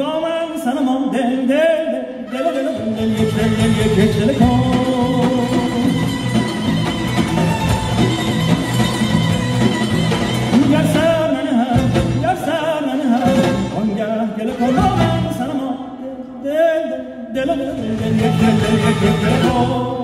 هنگامم سنمان دل دل دل دل دل یک دل دل یک دل کن دل دل دل دل دل دل دل دل